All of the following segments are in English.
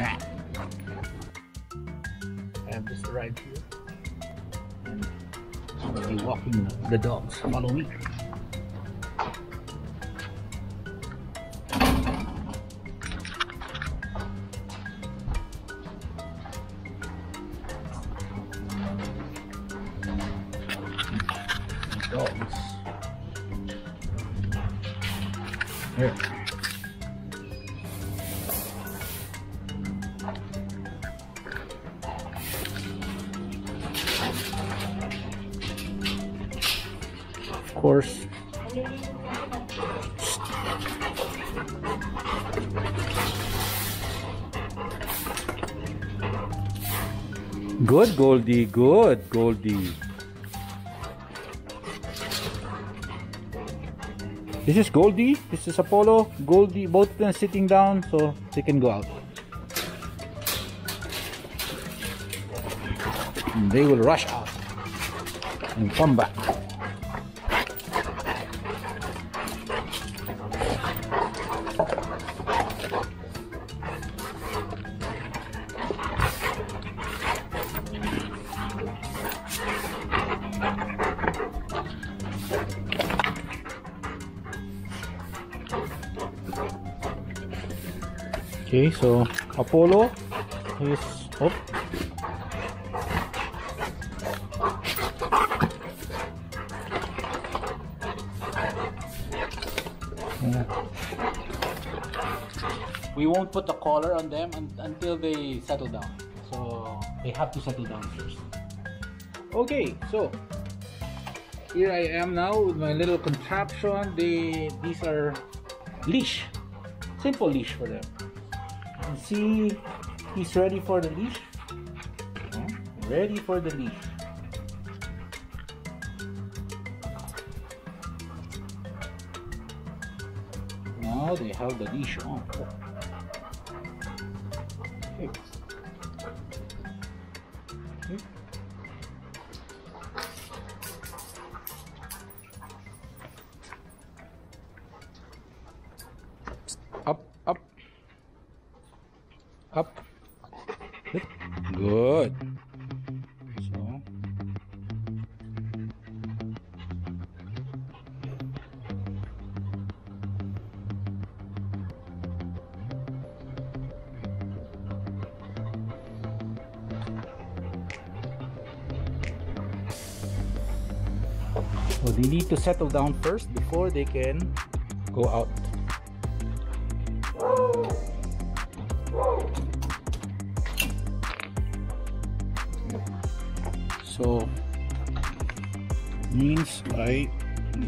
I have just arrived here. And I'll be walking the dogs. Follow me. Dogs. Here. Course. Good, Goldie. Good, Goldie. This is Goldie. This is Apollo. Goldie. Both of them sitting down so they can go out. And they will rush out and come back. Okay, so Apollo is up. Yeah. We won't put the collar on them un- until they settle down. So they have to settle down first. Okay, so here I am now with my little contraption. They these are leash, simple leash for them. See, he's ready for the leash. Ready for the leash. Now they have the leash on. Oh. Okay. Up. Good. So. So they need to settle down first before they can go out.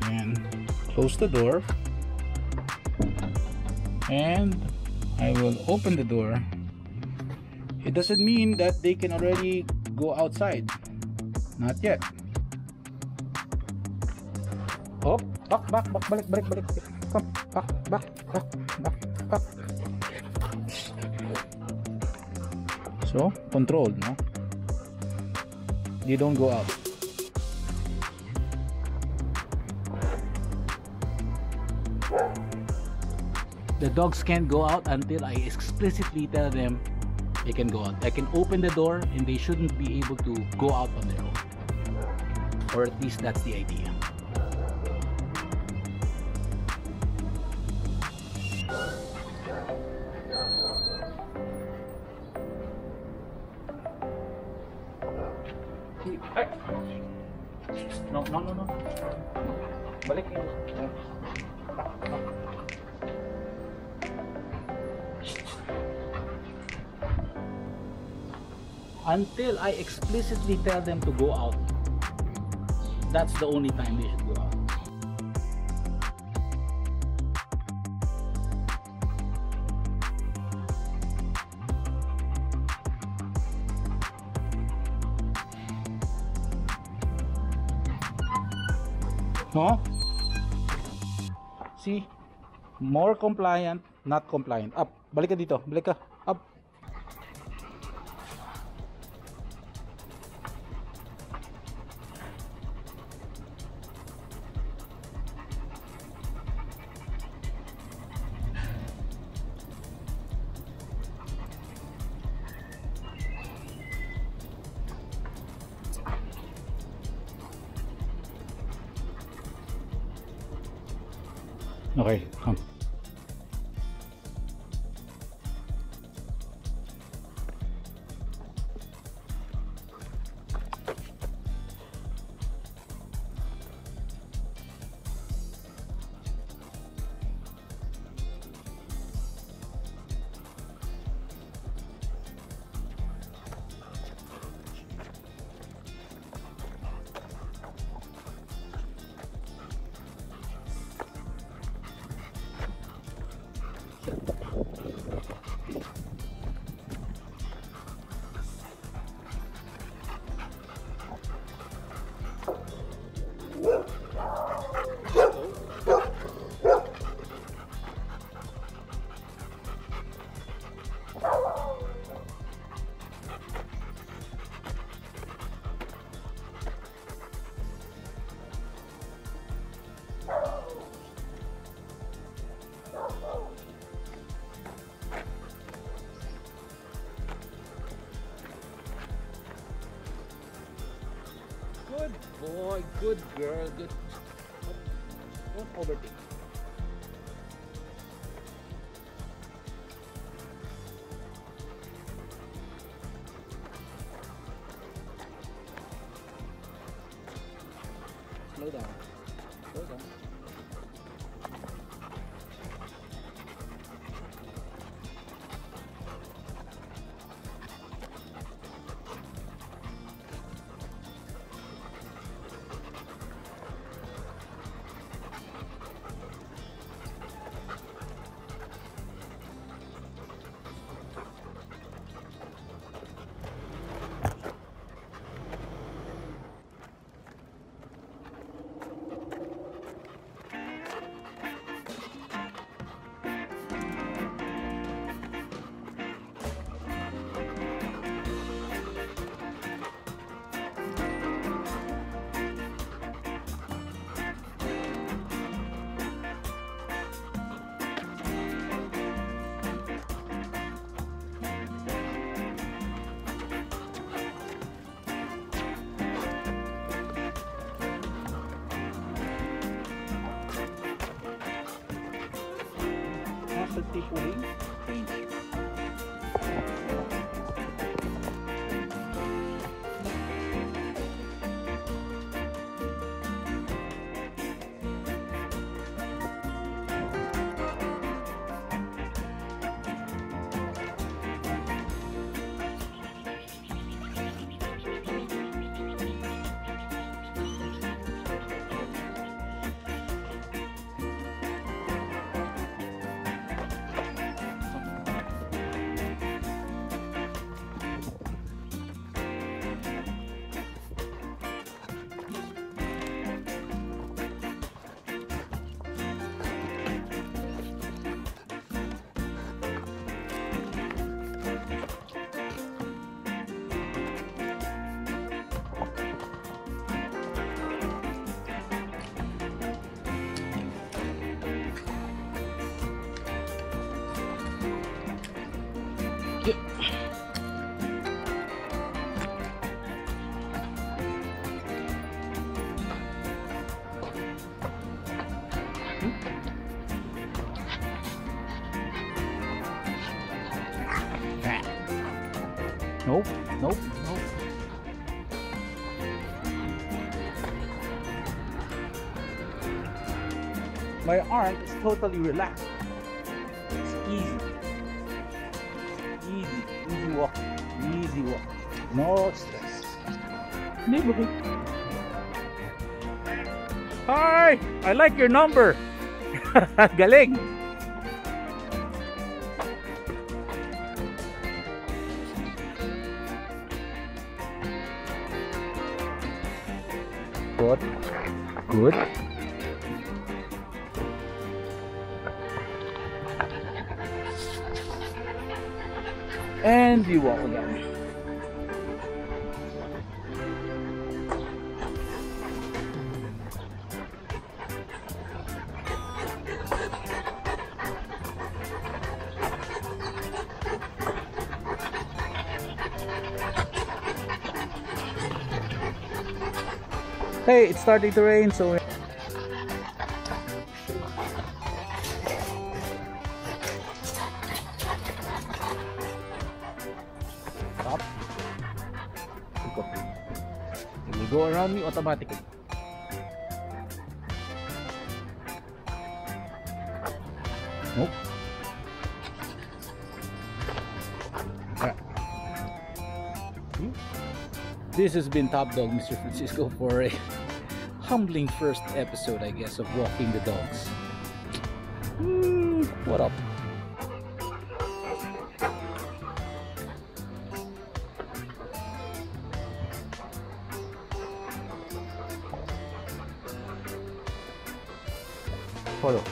Can close the door and I will open the door. It doesn't mean that they can already go outside. Not yet. Oh, Hop, back, back, back, balik, balik, balik. Come, back, back, back, back, back. So, controlled, no? They don't go out. The dogs can't go out until I explicitly tell them they can go out. I can open the door and they shouldn't be able to go out on their own. Or at least that's the idea. Until I explicitly tell them to go out. That's the only time they should go out. No? See? More compliant, not compliant. Up. Balik ka dito. Balik ka. Okay, come. Good boy, good girl, good. Don't. Slow down. Slow down. tempo bem intenso. Nope, nope, nope. My arm is totally relaxed. Easy. No stress. Neighborhood. Hi! I like your number. Galing. Good. Good. And you walk again. Hey, it's starting to rain, so... Stop. It will go around me automatically. This has been Top Dog Mr. Francisco for a humbling first episode, I guess, of walking the dogs. Hmm, what up? Follow.